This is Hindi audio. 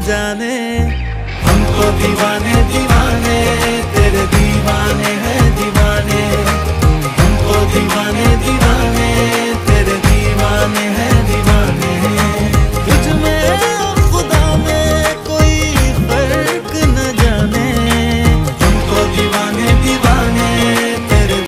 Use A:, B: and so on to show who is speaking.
A: जाने। हमको दीवाने दीवाने तेरे दीवाने हैं दीवाने। हमको दीवाने दीवाने।